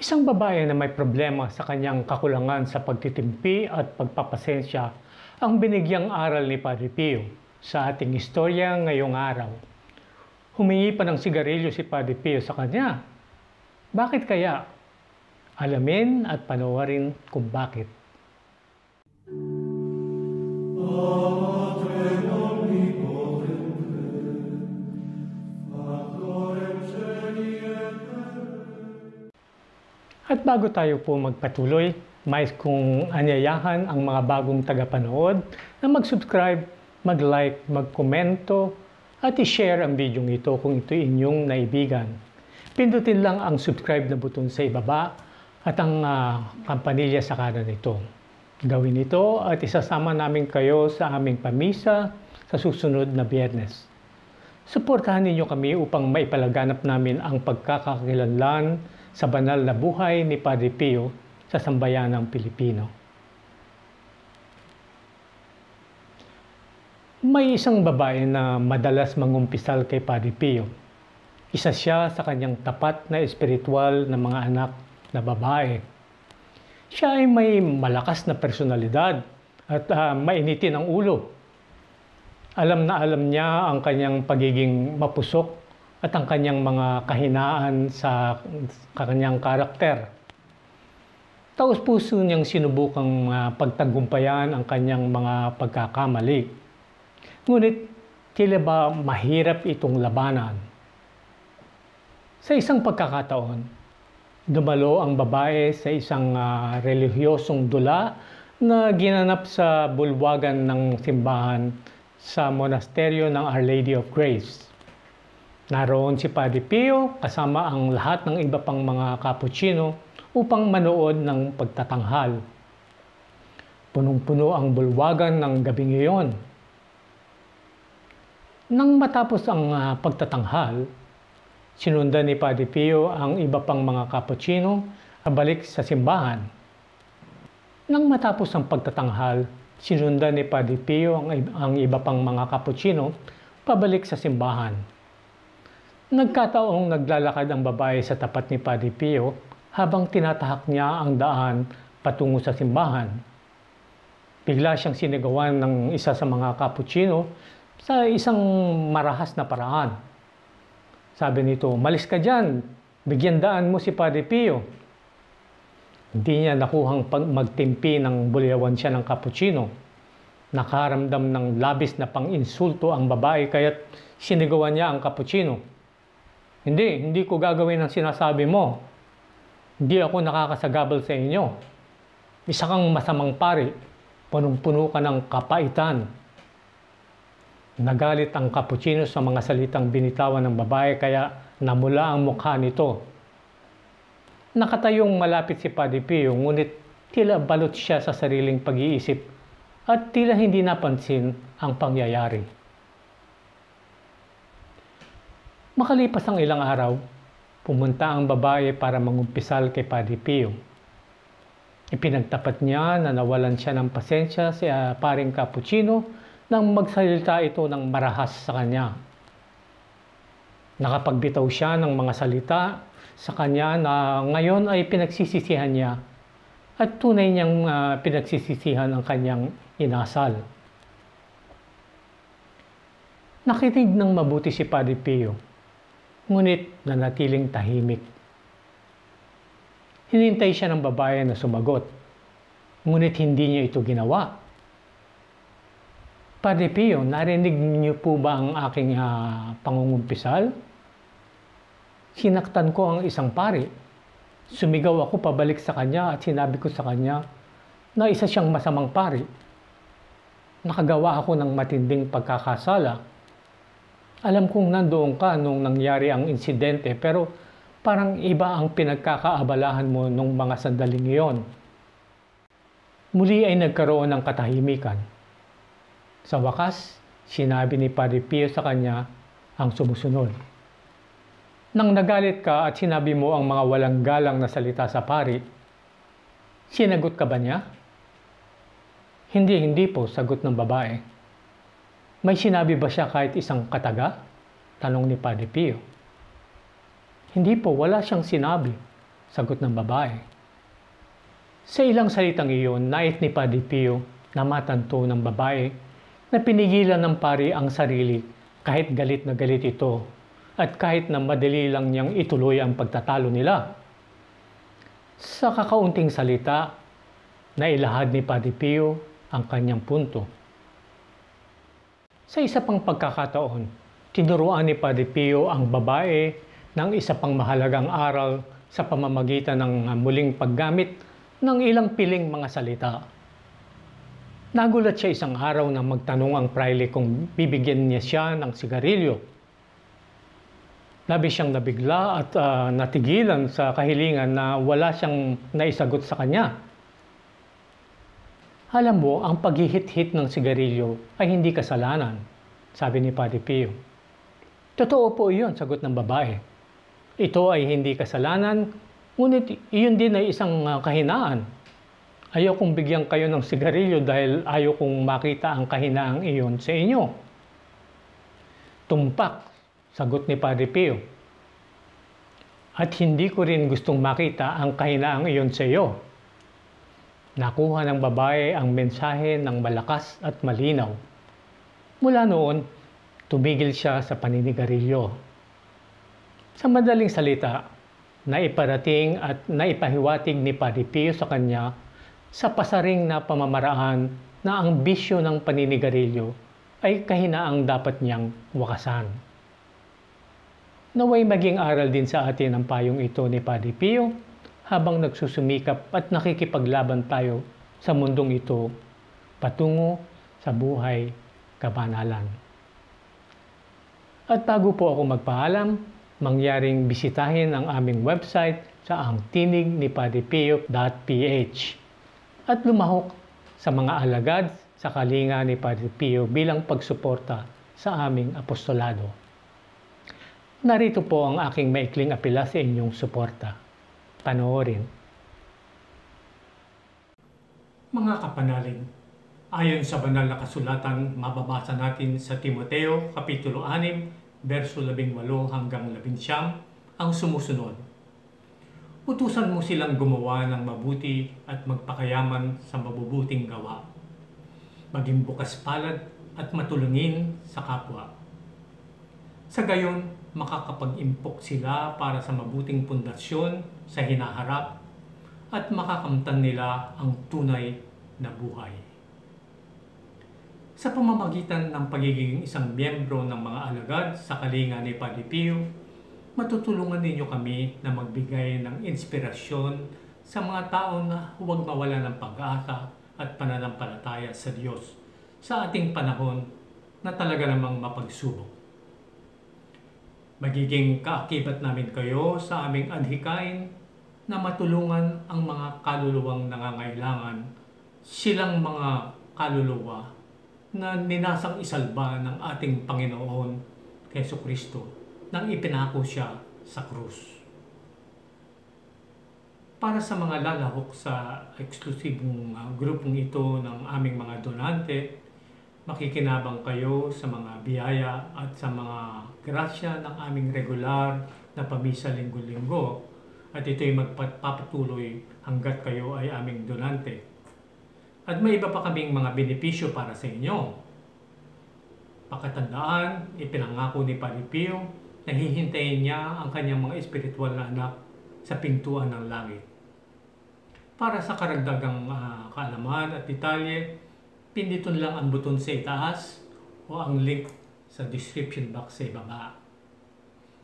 Isang babae na may problema sa kanyang kakulangan sa pagtitimpi at pagpapasensya ang binigyang aral ni Padre Pio sa ating istorya ngayong araw. Humingi pa ng sigarilyo si Padre Pio sa kanya. Bakit kaya? Alamin at panoorin kung bakit. At bago tayo po magpatuloy, mais kong anyayahan ang mga bagong tagapanood na mag-subscribe, mag-like, mag-komento at i-share ang video ito kung ito inyong naibigan. Pindutin lang ang subscribe na button sa ibaba at ang uh, kampanilya sa kanan nito. Gawin ito at isasama namin kayo sa aming pamisa sa susunod na biyernes. Suportahan ninyo kami upang maipalaganap namin ang pagkakakilanlan sa banal na buhay ni Padre Pio sa sambayanang Pilipino. May isang babae na madalas mangumpisal kay Padre Pio. Isa siya sa kanyang tapat na espiritual na mga anak na babae. Siya ay may malakas na personalidad at uh, mainitin ang ulo. Alam na alam niya ang kanyang pagiging mapusok at ang kanyang mga kahinaan sa kanyang karakter. Taos puso niyang sinubukang uh, pagtagumpayan ang kanyang mga pagkakamali. Ngunit tila ba mahirap itong labanan. Sa isang pagkakataon, dumalo ang babae sa isang uh, relihiyosong dula na ginanap sa bulwagan ng simbahan sa monasteryo ng Our Lady of Grace. Naroon si Padre Pio kasama ang lahat ng iba pang mga kapuchino upang manood ng pagtatanghal. Punong-puno ang bulwagan ng gabing iyon. Nang matapos ang uh, pagtatanghal, sinundan ni Padre Pio ang iba pang mga kapuchino abalik sa simbahan. Nang matapos ang pagtatanghal, sinundan ni Padre Pio ang, ang iba pang mga kapuchino pabalik sa simbahan. Nagkataong naglalakad ang babae sa tapat ni Padre Pio habang tinatahak niya ang daan patungo sa simbahan. Bigla siyang sinigawan ng isa sa mga kapuchino sa isang marahas na paraan. Sabi nito, malis ka dyan, bigyan daan mo si Padre Pio. Hindi niya nakuhang magtimpi ng bulyawan siya ng kapuchino. Nakaramdam ng labis na pang-insulto ang babae kaya't sinigawan niya ang kapuchino. Hindi, hindi ko gagawin ang sinasabi mo. Hindi ako nakakasagabal sa inyo. Isa kang masamang pari, punong-puno ka ng kapaitan. Nagalit ang kapuchino sa mga salitang binitawan ng babae kaya namula ang mukha nito. Nakatayong malapit si Padre Pio ngunit tila balot siya sa sariling pag-iisip at tila hindi napansin ang pangyayari. Makalipas ang ilang araw, pumunta ang babae para mangumpisal kay Padre Pio. Ipinagtapat niya na nawalan siya ng pasensya si uh, paring Cappuccino nang magsalita ito ng marahas sa kanya. Nakapagbitaw siya ng mga salita sa kanya na ngayon ay pinagsisisihan niya at tunay niyang uh, pinagsisisihan ang kanyang inasal. Nakinig ng mabuti si Padre Pio ngunit nanatiling tahimik. Hinintay siya ng babae na sumagot, ngunit hindi niya ito ginawa. Padre Pio, narinig niyo po ba ang aking uh, pangungumpisal? Sinaktan ko ang isang pari. Sumigaw ako pabalik sa kanya at sinabi ko sa kanya na isa siyang masamang pari. Nakagawa ako ng matinding pagkakasala alam kong nandoon ka nung nangyari ang insidente pero parang iba ang pinagkakaabalahan mo nung mga sandaling iyon. Muli ay nagkaroon ng katahimikan. Sa wakas, sinabi ni Padre Pio sa kanya ang sumusunod. Nang nagalit ka at sinabi mo ang mga walang galang na salita sa pari, sinagot ka ba niya? Hindi, hindi po, sagot ng babae. May sinabi ba siya kahit isang kataga? Tanong ni Padre Pio. Hindi po, wala siyang sinabi. sagot ng babae. Sa ilang salitang iyon, nais ni Padre Pio na matanto ng babae na pinigilan ng pari ang sarili kahit galit na galit ito at kahit na madali lang niyang ituloy ang pagtatalo nila. Sa kakaunting salita, nailahad ni Padre Pio ang kanyang punto. Sa isa pang pagkakataon, tinuruan ni Padre Pio ang babae ng isa pang mahalagang aral sa pamamagitan ng muling paggamit ng ilang piling mga salita. Nagulat siya isang araw na magtanong ang praile kung bibigyan niya siya ng sigarilyo. Labi siyang nabigla at uh, natigilan sa kahilingan na wala siyang naisagot sa kanya. Alam mo, ang paghihit-hit ng sigarilyo ay hindi kasalanan, sabi ni Padre Pio. Totoo po iyon, sagot ng babae. Ito ay hindi kasalanan, ngunit iyon din ay isang uh, kahinaan. Ayaw kong bigyan kayo ng sigarilyo dahil ayaw kong makita ang kahinaang iyon sa inyo. Tumpak, sagot ni Padre Pio. At hindi ko rin gustong makita ang kahinaang iyon sa iyo. Nakuha ng babae ang mensahe ng malakas at malinaw. Mula noon, tumigil siya sa paninigarilyo sa madaling salita, naiparating at naipahiwatig ni Padre Pio sa kanya sa pasaring na pamamaraan na ang bisyo ng paninigarilyo ay kahinaang dapat niyang wakasan. Naway maging aral din sa atin ang payong ito ni Padre Pio habang nagsusumikap at nakikipaglaban tayo sa mundong ito patungo sa buhay kabanalan. At bago po ako magpaalam, mangyaring bisitahin ang aming website sa angtinignipadipio.ph at lumahok sa mga alagad sa kalinga ni Padre Pio bilang pagsuporta sa aming apostolado. Narito po ang aking maikling apela sa inyong suporta. Panoorin. Mga kapanalig, ayon sa banal na kasulatan, mababasa natin sa Timoteo, Kapitulo 6, verso 18 hanggang 19 ang sumusunod. Utusan mo silang gumawa ng mabuti at magpakayaman sa mabubuting gawa. Maging bukas palad at matulungin sa kapwa. Sa gayon, makakapag-impok sila para sa mabuting pundasyon sa hinaharap at makakamtan nila ang tunay na buhay. Sa pamamagitan ng pagiging isang miyembro ng mga alagad sa kalinga ni Padre Pio, matutulungan ninyo kami na magbigay ng inspirasyon sa mga tao na huwag mawala ng pag-asa at pananampalataya sa Diyos sa ating panahon na talaga namang mapagsubok. Magiging kaakibat namin kayo sa aming adhikain na matulungan ang mga kaluluwang nangangailangan, silang mga kaluluwa na ninasang isalba ng ating Panginoon Keso Kristo nang ipinako siya sa krus. Para sa mga lalahok sa eksklusibong uh, grupong ito ng aming mga donante, makikinabang kayo sa mga biyaya at sa mga grasya ng aming regular na pamisa linggo-linggo at ito'y magpapatuloy hanggat kayo ay aming donante. At may iba pa kaming mga benepisyo para sa inyo. Pakatandaan, ipinangako ni Palipio na hihintayin niya ang kanyang mga espiritual na anak sa pintuan ng langit. Para sa karagdagang uh, kaalaman at detalye, pinditon lang ang buton sa itaas o ang link sa description box sa ibaba.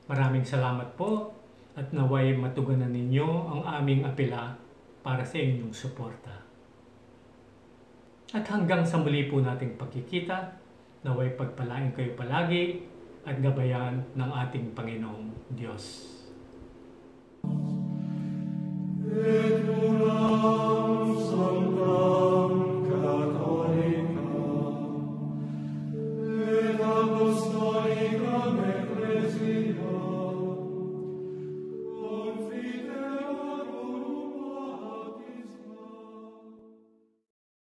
Maraming salamat po at naway matugunan ninyo ang aming apela para sa inyong suporta. At hanggang sa muli po nating pagkikita, naway pagpalain kayo palagi at gabayan ng ating Panginoong Diyos. Amen.